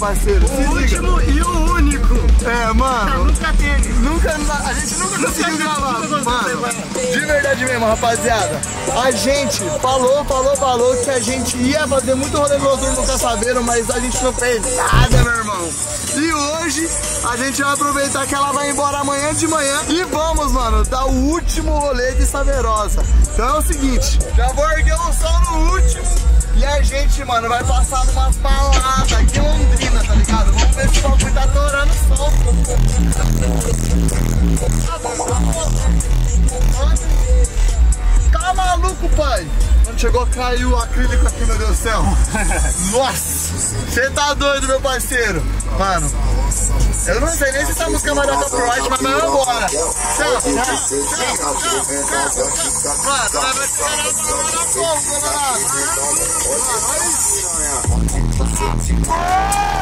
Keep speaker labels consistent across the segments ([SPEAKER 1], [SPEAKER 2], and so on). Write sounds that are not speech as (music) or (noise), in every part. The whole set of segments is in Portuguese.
[SPEAKER 1] parceiro
[SPEAKER 2] O
[SPEAKER 1] liga.
[SPEAKER 2] último e o único.
[SPEAKER 1] É, mano,
[SPEAKER 2] Nunca teve.
[SPEAKER 1] Nunca, a gente nunca conseguiu gravar, mano. De verdade mesmo, rapaziada. A gente falou, falou, falou que a gente ia fazer muito rolê no Caçaveiro, mas a gente não fez nada, meu irmão. E hoje a gente vai aproveitar que ela vai embora amanhã de manhã e vamos, mano, dar o último rolê de Saverosa. Então é o seguinte, já vou erguer o som no último. E a gente, mano, vai passar numas baladas aqui em Londrina, tá ligado? Vamos ver se o bagulho tá atorando o som. Tá maluco, pai? Chegou, caiu o acrílico aqui, meu Deus do céu. (laughs) Nossa! Você tá doido, meu parceiro? Mano, eu não sei nem se essa música vai dar copyright, mas vamos embora. Tchau, tchau, tchau, tchau, tchau, tchau. Mano, vai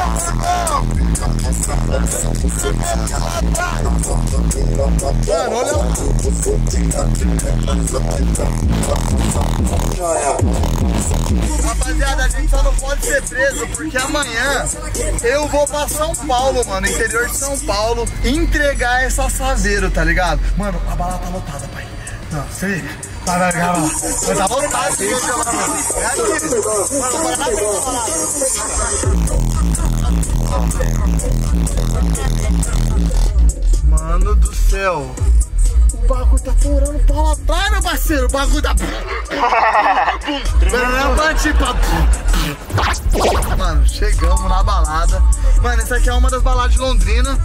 [SPEAKER 1] Mano, olha lá. Rapaziada, a gente só não pode ser preso porque amanhã eu vou pra São Paulo, mano, interior de São Paulo, entregar essa saveiro, tá ligado? Mano, a bala tá lotada, pai. Não, se liga. Vai, vai, vai, liga, mano. É aqui. Mano, da balada. Mano do céu. O bagulho tá furando pra lá meu parceiro. O bagulho tá. (laughs) Mano, chegamos na balada. Mano, essa aqui é uma das baladas de Londrina.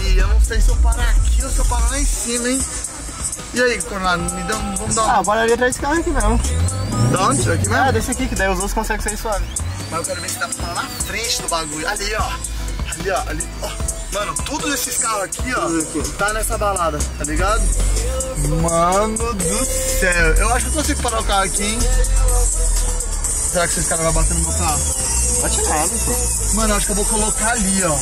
[SPEAKER 1] E eu não sei se eu parar aqui ou se eu parar lá em cima, hein? E aí, Cornado, me dá um. Vamos dar um.
[SPEAKER 2] Ah, bora ali atrás desse carro aqui mesmo.
[SPEAKER 1] Da onde? Aqui
[SPEAKER 2] Ah,
[SPEAKER 1] mesmo?
[SPEAKER 2] desse aqui, que daí os outros conseguem sair suave.
[SPEAKER 1] Mas eu quero ver se dá pra parar na frente do bagulho. Ali, ó. Ali, ó. Ali, ó. Mano, tudo esses carros aqui, ó, tá nessa balada, tá ligado? Mano do céu. Eu acho que eu consigo parar o carro aqui, hein? Será que esses caras vão bater no meu carro?
[SPEAKER 2] Bate nada, pô.
[SPEAKER 1] Mano, eu acho que eu vou colocar ali, ó.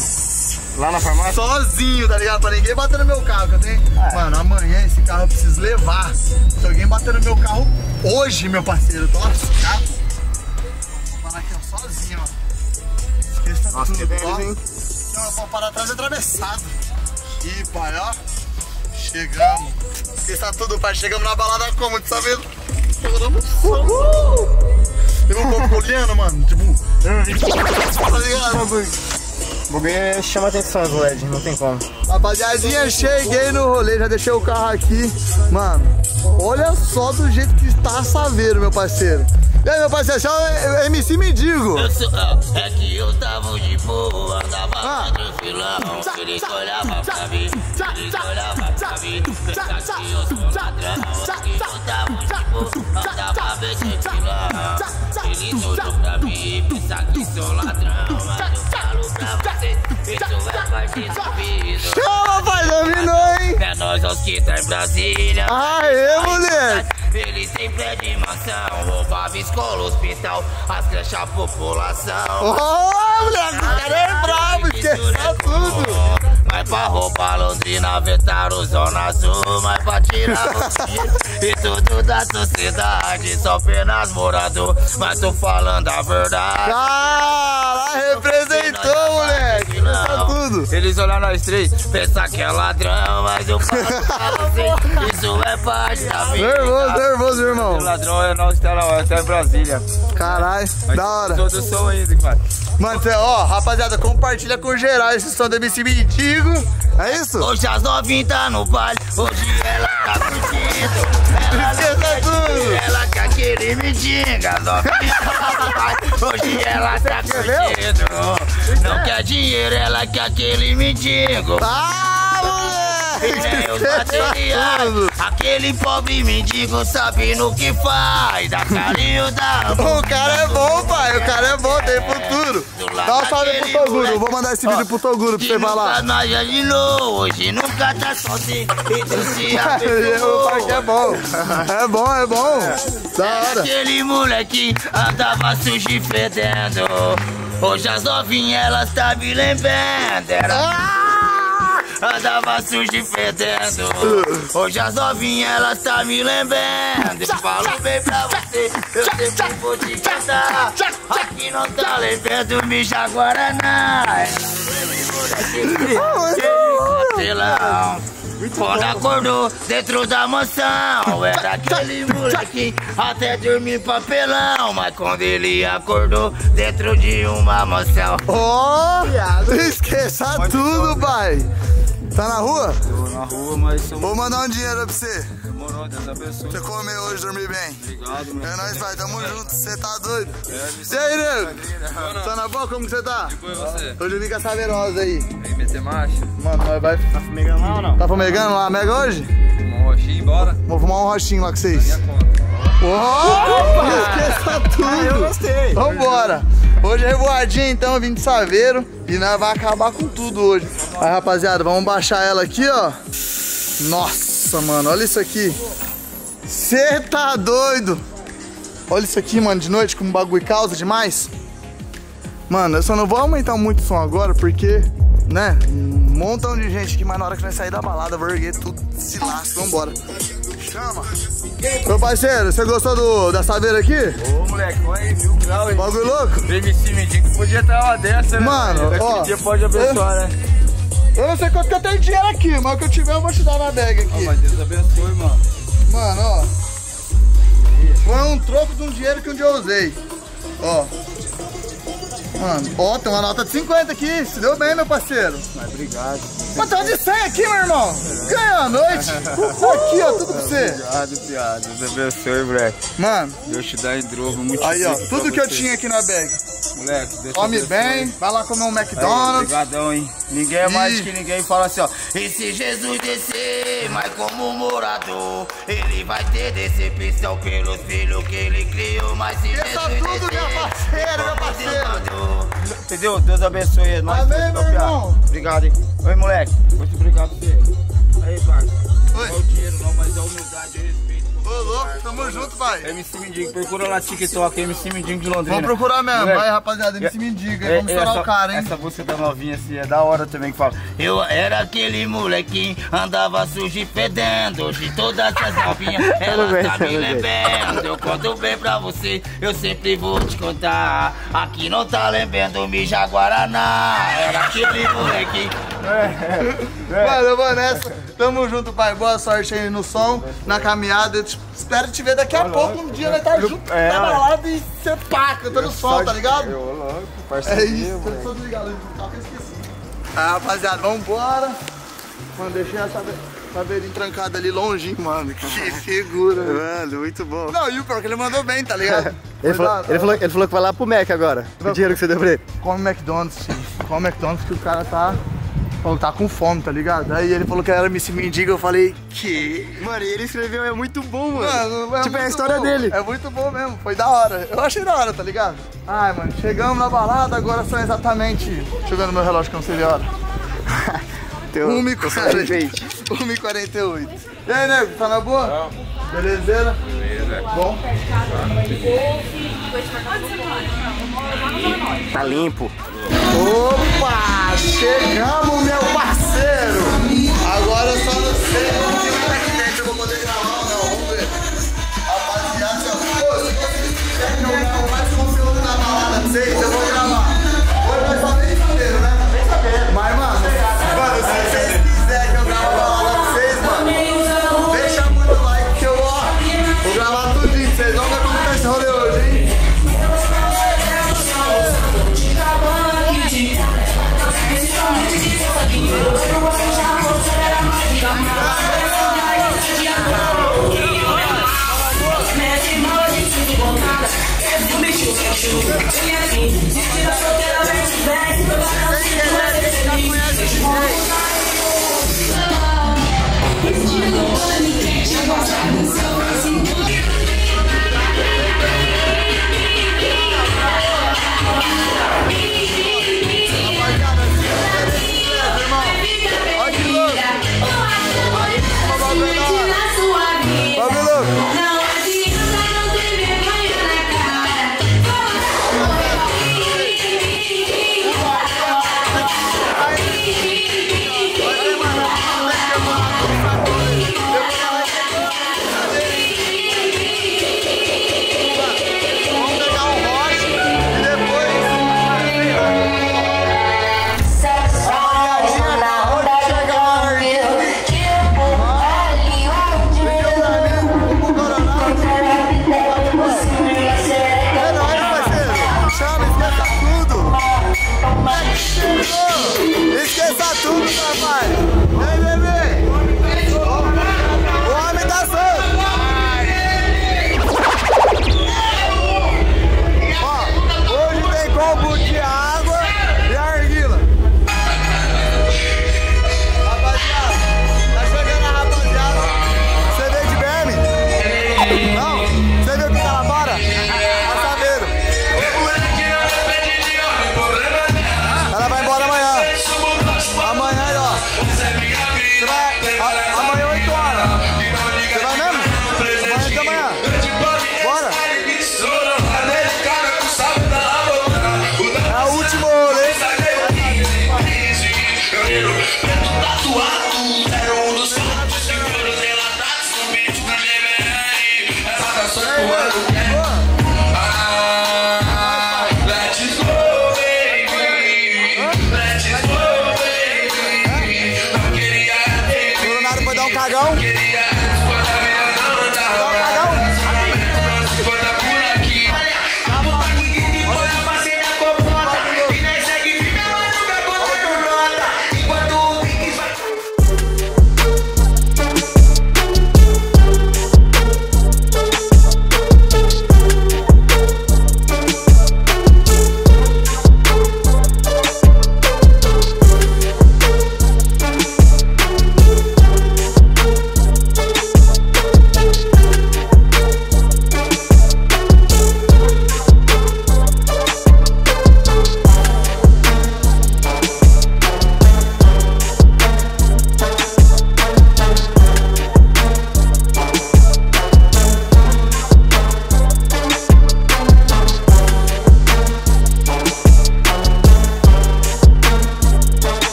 [SPEAKER 2] Lá na farmácia?
[SPEAKER 1] Sozinho, tá ligado? Pra ninguém bater no meu carro, que eu tenho.
[SPEAKER 2] É.
[SPEAKER 1] Mano, amanhã esse carro eu preciso levar. Se alguém bater no meu carro hoje, meu parceiro, eu tô lascado. Ó, sozinho, ó. Esqueça
[SPEAKER 2] Nossa,
[SPEAKER 1] tudo,
[SPEAKER 2] que
[SPEAKER 1] ó.
[SPEAKER 2] hein?
[SPEAKER 1] Não, eu vou parar atrás atravessado. Ih, pai, ó. Chegamos. Esqueça tudo, pai. Chegamos na balada como, tá vendo? Estouramos o som. Eu vou colhendo, mano. Tipo, tá ligado?
[SPEAKER 2] O bagulho chama atenção as LED, não tem como.
[SPEAKER 1] Rapaziadinha, cheguei no rolê, já deixei o carro aqui. Mano, olha só do jeito que está a Saveiro, meu parceiro. E aí, meu parceiro, é o MC Mendigo.
[SPEAKER 3] Eu sou, ah, é que eu tava de boa, andava
[SPEAKER 1] Ah.
[SPEAKER 3] tranquilão. Eles olhavam pra mim, eles olhavam pra mim. Pensa que eu sou ladrão, é que eu tava de boa, andava bem tranquilão. Eles olham pra mim, pensa que sou ladrão. Mas eu
[SPEAKER 1] Chama, pai, dominou, hein?
[SPEAKER 3] É nós os que tá em Brasília.
[SPEAKER 1] Aê, moleque.
[SPEAKER 3] Eles têm prédio de mansão, roubava escola, hospital, as creches, a população.
[SPEAKER 1] Ô, moleque, o cara é brabo, esqueceu tudo.
[SPEAKER 3] Mas pra roubar Londrina, vetaram Zona Azul, mas pra tirar o dinheiro e tudo da sociedade, só apenas morador. Mas tô falando a verdade.
[SPEAKER 1] Cara, representou, moleque.
[SPEAKER 3] Eles olham nós três, pensa que é ladrão, mas eu falo você, isso é parte da vida.
[SPEAKER 1] Nervoso, nervoso, irmão.
[SPEAKER 2] ladrão é nós que tá, tá em Brasília.
[SPEAKER 1] Caralho, da hora.
[SPEAKER 2] Todo som ainda, cara.
[SPEAKER 1] Mano, ó, rapaziada, compartilha com geral esse som do MC Mendigo. É isso?
[SPEAKER 3] Hoje as novinhas tá no baile, hoje ela tá curtindo. (laughs) Ela
[SPEAKER 1] tudo.
[SPEAKER 3] Ela quer aquele mendiga, as novinhas tá no baile, hoje ela tá curtindo. Não quer dinheiro, ela quer aquele mendigo.
[SPEAKER 1] Ah, moleque!
[SPEAKER 3] É materiais, aquele pobre mendigo sabe no que faz, dá carinho, amor.
[SPEAKER 1] O cara é bom, pai. O cara é bom, tem futuro. Dá um salve pro Toguro. Vou mandar esse vídeo pro Toguro pra você falar.
[SPEAKER 3] Nós já de novo, hoje nunca tá sozinho, (laughs)
[SPEAKER 1] o
[SPEAKER 3] apertou.
[SPEAKER 1] parque é bom. É bom, é bom. Da hora.
[SPEAKER 3] Aquele moleque andava sujo e fedendo. Hoje as novinhas elas tá me lembrando. Era andava sujo e fedendo. Hoje as novinhas elas tá me lembrando. Falo bem pra você, eu sempre vou te cantar. Aqui não tá lembrando, mija Guaraná. Vacilão. Quando acordou dentro da mansão Era aquele moleque até dormir papelão Mas quando ele acordou dentro de uma mansão
[SPEAKER 1] Ó, esqueça tudo, pai. Tá na rua?
[SPEAKER 2] Tô na rua, mas sou
[SPEAKER 1] Vou mandar um dinheiro pra você.
[SPEAKER 2] demorou, Deus abençoe.
[SPEAKER 1] Você comer hoje, dormir bem.
[SPEAKER 2] Obrigado, meu.
[SPEAKER 1] É nóis, pai. Tamo junto. Você tá doido?
[SPEAKER 2] É, me
[SPEAKER 1] E aí, nego? Tá na boa? Como que você tá?
[SPEAKER 2] Foi você.
[SPEAKER 1] Hoje eu vim com essa verosa aí.
[SPEAKER 2] Vem meter marcha.
[SPEAKER 1] Mano, nós vai...
[SPEAKER 2] Tá fumegando lá ou não?
[SPEAKER 1] Tá fumegando lá, Mega hoje?
[SPEAKER 2] Tomar um roxinho, bora?
[SPEAKER 1] Vou fumar um roxinho lá com vocês.
[SPEAKER 2] Minha conta.
[SPEAKER 1] Opa! Esqueça tudo!
[SPEAKER 2] eu gostei.
[SPEAKER 1] Vambora! Hoje é revoadinha, então, vim de Saveiro e nós vai acabar com tudo hoje. Aí, rapaziada, vamos baixar ela aqui, ó. Nossa, mano, olha isso aqui. Cê tá doido! Olha isso aqui, mano, de noite, como bagulho causa demais. Mano, eu só não vou aumentar muito o som agora, porque, né, um montão de gente aqui, mas na hora que nós sair da balada, vou erguer tudo, se lasca, vambora. Chama! Meu parceiro, você gostou do, da saveira aqui?
[SPEAKER 2] Ô, moleque, olha aí, mil grau, hein?
[SPEAKER 1] Bagulho louco?
[SPEAKER 2] Mendigo podia estar uma dessa, né?
[SPEAKER 1] Mano,
[SPEAKER 2] Daquele
[SPEAKER 1] ó,
[SPEAKER 2] dia pode abençoar, né?
[SPEAKER 1] Eu não sei quanto que eu tenho dinheiro aqui, mas o que eu tiver eu vou te dar na bag
[SPEAKER 2] Ó,
[SPEAKER 1] aqui.
[SPEAKER 2] mas Deus abençoe, mano.
[SPEAKER 1] Mano, ó. Foi um troco de um dinheiro que um dia eu usei. Ó. Mano, ó, tem uma nota de 50 aqui. Se deu bem, meu parceiro.
[SPEAKER 2] Mas obrigado.
[SPEAKER 1] Mas tem uma de 100 aqui, meu irmão. Ganhou a noite. (laughs) Aqui, ó, tudo pra você.
[SPEAKER 2] Obrigado, piada. Deus abençoe, moleque.
[SPEAKER 1] Mano,
[SPEAKER 2] Deus te dá em droga, muito
[SPEAKER 1] aí, ó. Tudo que eu tinha aqui na bag.
[SPEAKER 2] Deus te
[SPEAKER 1] Come bem, vai lá comer um McDonald's.
[SPEAKER 2] Obrigadão, hein? Ninguém é mais
[SPEAKER 1] Ih.
[SPEAKER 2] que ninguém fala assim, ó.
[SPEAKER 3] E se Jesus descer, mas como morador Ele vai ter decepção pelos filhos que ele criou Mas se
[SPEAKER 1] Esqueça
[SPEAKER 3] Jesus
[SPEAKER 1] tudo,
[SPEAKER 3] descer,
[SPEAKER 1] meu parceiro, meu parceiro.
[SPEAKER 2] Entendeu? Deus abençoe é nós.
[SPEAKER 1] Amém, meu irmão.
[SPEAKER 2] Obrigado, hein? Oi, moleque. Muito obrigado por você. Aí, parça.
[SPEAKER 1] Oi.
[SPEAKER 2] Não é o dinheiro não, mas é a humildade e o respeito.
[SPEAKER 1] Ô, louco, tamo junto, pai.
[SPEAKER 2] MC Mendigo, procura lá TikTok, MC Mendigo de Londrina.
[SPEAKER 1] Vamos procurar mesmo. Vai, rapaziada, MC me diga. Vamos
[SPEAKER 2] é-
[SPEAKER 1] estourar
[SPEAKER 2] essa-
[SPEAKER 1] o cara, hein?
[SPEAKER 2] Essa música da novinha, assim, é da hora também que fala.
[SPEAKER 3] Eu era aquele molequinho, andava sujo e fedendo Hoje todas essas novinhas, (laughs)
[SPEAKER 2] bem,
[SPEAKER 3] tá me lembrando Eu conto bem pra você, eu sempre vou te contar Aqui não tá lembrando, mija Guaraná Era aquele molequinho (laughs)
[SPEAKER 1] Mano, eu vou nessa. Tamo junto, pai. Boa sorte aí no som, na caminhada. Eu te- espero te ver daqui a pouco. Um dia nós tá junto
[SPEAKER 2] É,
[SPEAKER 1] na balada e você pá, cantando som, tá ligado?
[SPEAKER 2] Ô, louco,
[SPEAKER 1] É
[SPEAKER 2] parceria,
[SPEAKER 1] isso.
[SPEAKER 2] moleque.
[SPEAKER 1] Tô desligado no carro que eu esqueci. Ah, rapaziada, vambora. Mano, deixei essa saveirinha trancada ali longinho, mano. Que figura.
[SPEAKER 4] Mano, muito bom.
[SPEAKER 1] Não, e o pior é que ele mandou bem, tá ligado? (laughs)
[SPEAKER 4] Ele falou, ele, falou, ele falou que vai lá pro Mac agora. O dinheiro que você deu pra ele.
[SPEAKER 1] Come McDonald's, tio. Come McDonald's que o cara tá. Falou tá com fome, tá ligado? Aí ele falou que era MC Mendiga, eu falei, que?
[SPEAKER 4] Mano, e ele escreveu, é muito bom, mano.
[SPEAKER 1] Mano,
[SPEAKER 4] tipo, é a história
[SPEAKER 1] bom.
[SPEAKER 4] dele.
[SPEAKER 1] É muito bom mesmo, foi da hora. Eu achei da hora, tá ligado? Ai, mano, chegamos na balada, agora são exatamente. Deixa eu ver no meu relógio que eu não sei a hora. (laughs)
[SPEAKER 4] Teu,
[SPEAKER 1] 1h40. 1h48. E aí, nego, tá na boa? Belezeira? Beleza. Bom?
[SPEAKER 4] Tá limpo.
[SPEAKER 1] Opa! Chegamos, meu parceiro! Agora eu só não sei o que aqui dentro, eu vou poder gravar não, vamos ver. Rapaziada, se eu- que eu gravo mais conteúdo na balada vocês, eu vou gravar.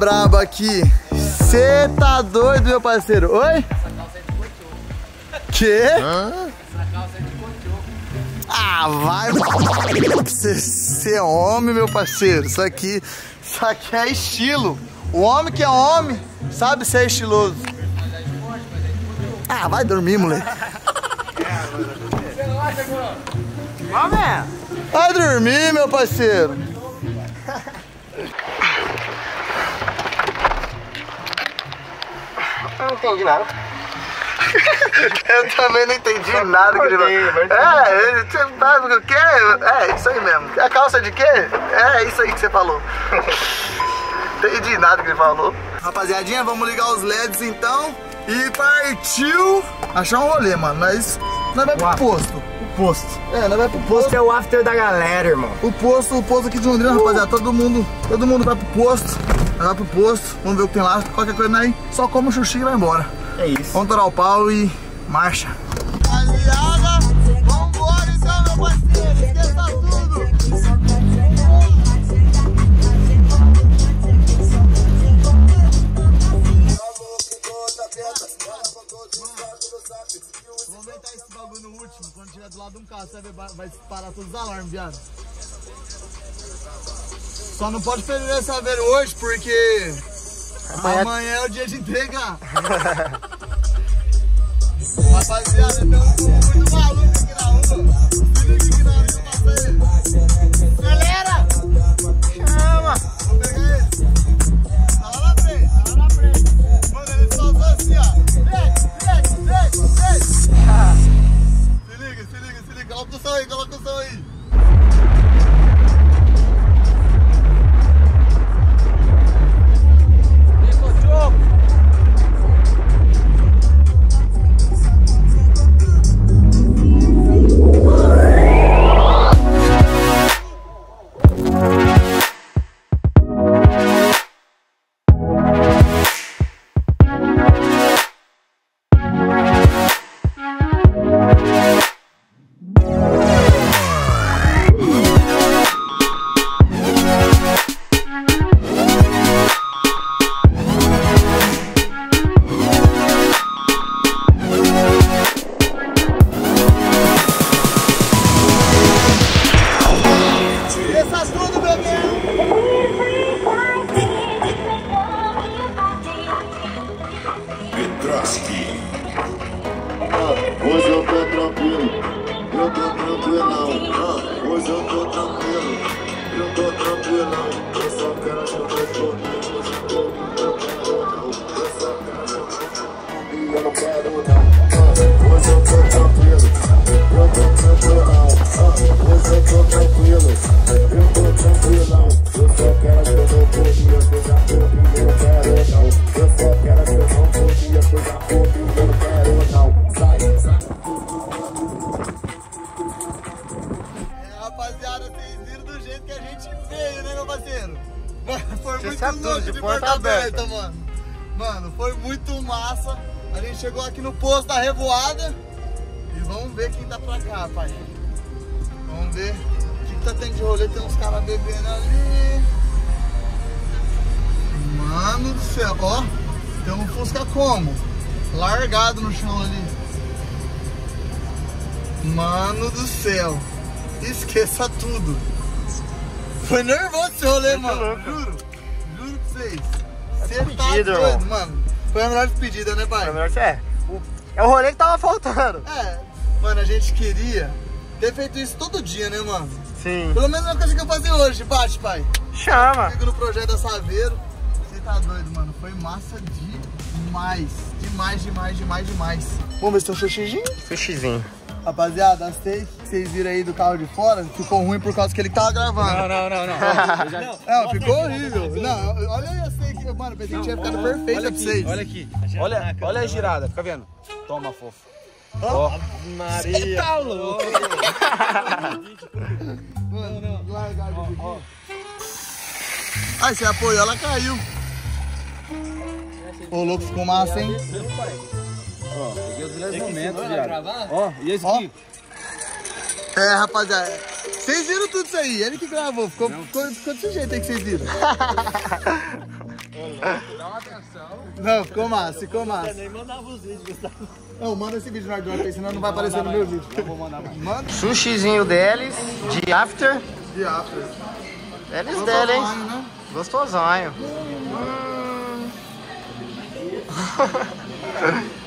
[SPEAKER 1] Braba aqui. Cê tá doido, meu parceiro? Oi? Quê? Ah, vai. Você é homem, meu parceiro. Isso aqui, isso aqui é estilo. O homem que é homem sabe ser estiloso. Ah, vai dormir, moleque. Vai dormir, meu parceiro.
[SPEAKER 4] Eu não entendi nada. (laughs)
[SPEAKER 1] Eu também não entendi nada que ele falou. É, ele- você sabe o quê? É, isso aí mesmo. A calça de quê? É, isso aí que você falou. (laughs) entendi nada que ele falou. Rapaziadinha, vamos ligar os LEDs então. E partiu achar um rolê, mano. Nós, nós vai pro posto.
[SPEAKER 4] O posto.
[SPEAKER 1] É, nós vai pro
[SPEAKER 4] O
[SPEAKER 1] posto.
[SPEAKER 4] posto é o after da galera, irmão.
[SPEAKER 1] O posto, o posto aqui de Londrina, rapaziada. Todo mundo, todo mundo vai pro posto. Vai pro posto. Vamos ver o que tem lá. Qualquer coisa aí, só come o xuxi e vai embora.
[SPEAKER 4] É isso.
[SPEAKER 1] Vamos torar o pau e marcha. Rapaziada, vambora então, meu parceiro. Esqueça tudo. Vamos aumentar esse bagulho no último. Quando tiver do lado de um carro, você vai, vai- vai parar todos os alarmes, viado. Só não pode perder essa vez hoje, porque
[SPEAKER 4] Amanhã-
[SPEAKER 1] amanhã é o dia de entregar. (laughs) Rapaziada, tem um povo muito maluco aqui na rua. Se liga aqui na que eu passei ele. Galera! Chama! Vou pegar ele. Tá lá na frente, tá lá na frente. Mano, ele faz assim, ó. Vem, vem, vem, vem. Se liga, se liga, se liga. Coloca o som aí, coloca o som aí. Chegou aqui no posto da Revoada. E vamos ver quem tá pra cá, pai. Vamos ver o que, que tá tendo de rolê. Tem uns caras bebendo ali. Mano do céu, ó. Tem um Fusca como? Largado no chão ali. Mano do céu. Esqueça tudo. Foi nervoso esse rolê, mano.
[SPEAKER 4] louco.
[SPEAKER 1] Juro. Juro pra vocês. Você tá
[SPEAKER 4] despedida,
[SPEAKER 1] doido,
[SPEAKER 4] irmão.
[SPEAKER 1] mano. Foi a melhor despedida, né, pai?
[SPEAKER 4] É melhor que é. O- É o rolê que tava faltando.
[SPEAKER 1] É, mano, a gente queria ter feito isso todo dia, né, mano?
[SPEAKER 4] Sim.
[SPEAKER 1] Pelo menos é uma coisa que eu fazer hoje, bate, pai.
[SPEAKER 4] Chama.
[SPEAKER 1] Fico no projeto da Saveiro. Você tá doido, mano. Foi massa demais. Demais, demais, demais, demais. Vamos ver se tem um xuxizinho.
[SPEAKER 4] Sushizinho.
[SPEAKER 1] Rapaziada, as takes que vocês viram aí do carro de fora ficou ruim por causa que ele tava gravando.
[SPEAKER 2] Não, não, não, não. (laughs)
[SPEAKER 1] Não, ficou horrível. Não, olha aí as takes. Mano, pensei que tinha ficado perfeita pra vocês.
[SPEAKER 2] Olha aqui. Olha, olha a girada, fica vendo? Toma, fofo. Ó.
[SPEAKER 4] Maria.
[SPEAKER 2] Tá louco. (laughs)
[SPEAKER 1] Mano, largar de aqui. Ai, você apoiou, ela caiu. Ô, louco, ficou massa, hein?
[SPEAKER 2] Ó, peguei os melhores momentos, viado. Ó, e esse aqui?
[SPEAKER 1] É, rapaziada. Vocês viram tudo isso aí, ele que gravou. Ficou, ficou, ficou desse jeito aí que vocês viram. Não, ficou massa, ficou massa. nem mandava os vídeos, Gustavo. Não, manda esse vídeo no Ardor, senão não vai aparecer no meu vídeo. Manda
[SPEAKER 4] Sushizinho deles, de after.
[SPEAKER 1] de after.
[SPEAKER 4] Deles dele, hein?
[SPEAKER 1] Né?
[SPEAKER 4] Gostosonho.
[SPEAKER 1] Tu (laughs)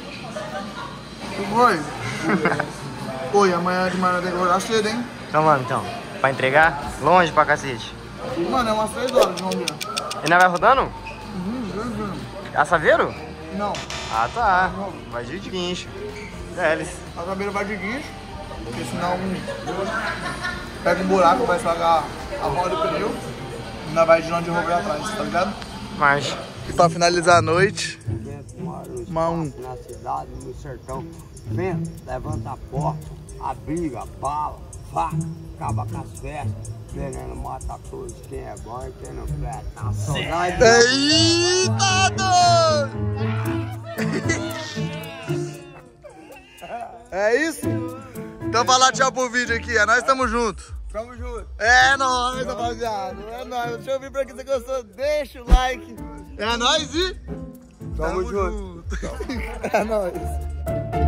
[SPEAKER 1] foi? Oi, amanhã de manhã tem que acordar cedo, hein?
[SPEAKER 4] Então vamos então. Pra entregar? Longe pra cacete.
[SPEAKER 1] Mano, é umas 3 horas de João
[SPEAKER 4] E não vai rodando?
[SPEAKER 1] Uhum, juro,
[SPEAKER 4] A Saveiro?
[SPEAKER 1] juro. Não,
[SPEAKER 4] Ah tá. Vai de guincho. Deles.
[SPEAKER 1] a cabeça vai de guincho, porque senão pega um buraco, vai estragar a roda do pneu. Ainda vai de onde eu roubei atrás, tá ligado?
[SPEAKER 4] Marcha.
[SPEAKER 1] E pra finalizar a noite, uma um.
[SPEAKER 5] na cidade, no sertão. Vem, levanta a porta, a briga, a bala, faca, acaba com as festas. Veneno mata todos, quem é bom e quem não presta. A saudade
[SPEAKER 1] Eita, doido! (laughs) É isso? Então fala tchau pro vídeo aqui, é nós tamo junto.
[SPEAKER 2] Tamo junto.
[SPEAKER 1] É nóis, rapaziada. É nóis. Deixa eu ver pra quem você gostou. Deixa o like. É nóis e.
[SPEAKER 2] Tamo junto. (laughs)
[SPEAKER 1] é nóis.